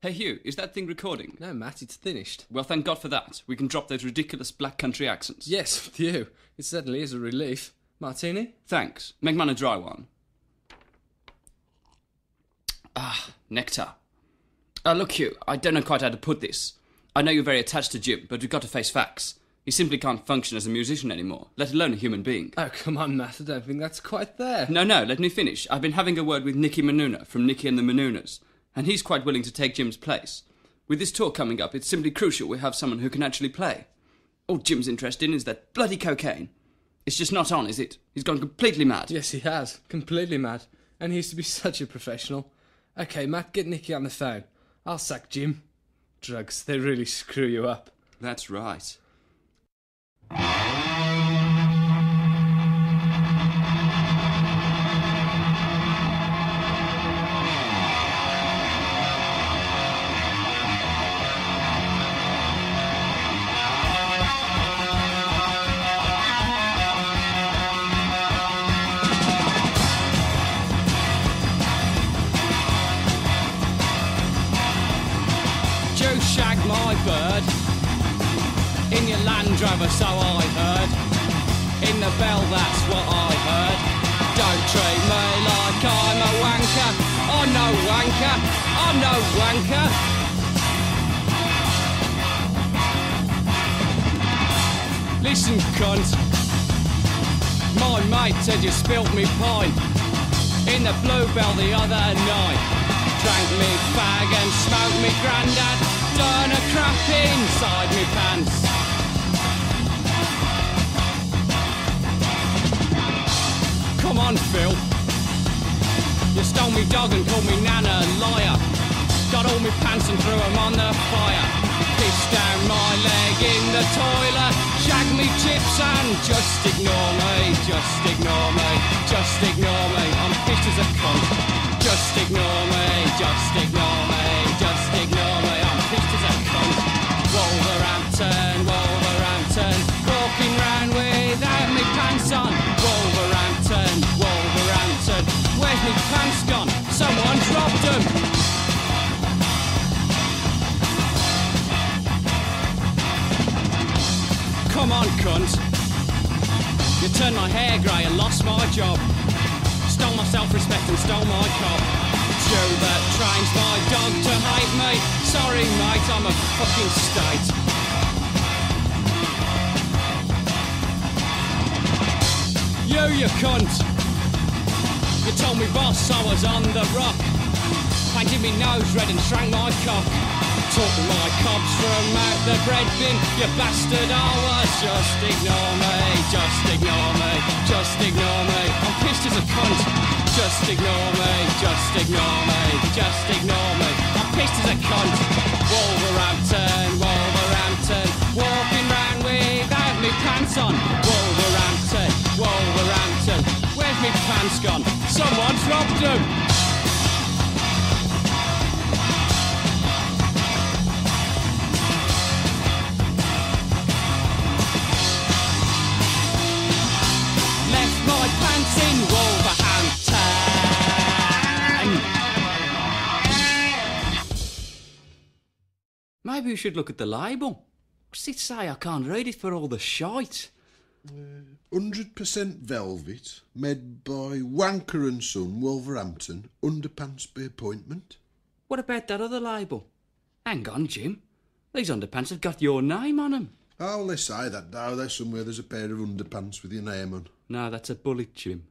Hey Hugh, is that thing recording? No, Matt, it's finished. Well, thank God for that. We can drop those ridiculous black country accents. Yes, with you. It certainly is a relief. Martini? Thanks. Make mine a dry one. Ah, nectar. Uh, look, Hugh, I don't know quite how to put this. I know you're very attached to Jim, but we've got to face facts. He simply can't function as a musician anymore, let alone a human being. Oh, come on, Matt. I don't think that's quite there. No, no, let me finish. I've been having a word with Nicky Manuna from Nicky and the Manunas, and he's quite willing to take Jim's place. With this tour coming up, it's simply crucial we have someone who can actually play. All Jim's interested in is that bloody cocaine. It's just not on, is it? He's gone completely mad. Yes, he has. Completely mad. And he used to be such a professional. Okay, Matt, get Nicky on the phone. I'll sack Jim. Drugs, they really screw you up. That's right. Shagged my bird in your Land Rover, so I heard. In the bell, that's what I heard. Don't treat me like I'm a wanker. I'm no wanker. I'm no wanker. Listen, cunt. My mate said you spilt me pint in the Bluebell the other night. Drank me fag and smoked me grandad. On, Phil. You stole me dog and called me nana liar. Got all me pants and threw 'em on the fire. Pissed down my leg in the toilet. Shagged me chips and just ignore me. Just ignore me. Just ignore me. I'm pissed as a cunt. Just ignore me. Just ignore me. Come on, cunt. You turned my hair grey and lost my job. Stole my self-respect and stole my cop. You that trains my dog to hate me. Sorry, mate, I'm a fucking state. You, you cunt. You told me, boss, I was on the rock. Painted me nose red and shrank my cock. Took my cobs from out the bread bin. You bastard, I was just ignore me. Just ignore me. Just ignore me. I'm pissed as a cunt. Just ignore me. Just ignore me. Just ignore me. I'm pissed as a cunt. Wolverhampton, Wolverhampton. Walking round without me pants on. Wolverhampton, Wolverhampton. Where's me pants gone? Someone's robbed them. Maybe we should look at the label. What's it say? I can't read it for all the shite. Uh, 100% velvet, made by Wanker and Son, Wolverhampton, underpants by appointment. What about that other label? Hang on, Jim. These underpants have got your name on 'em. Oh, they say that now. There's somewhere there's a pair of underpants with your name on. No, that's a bullet, Jim.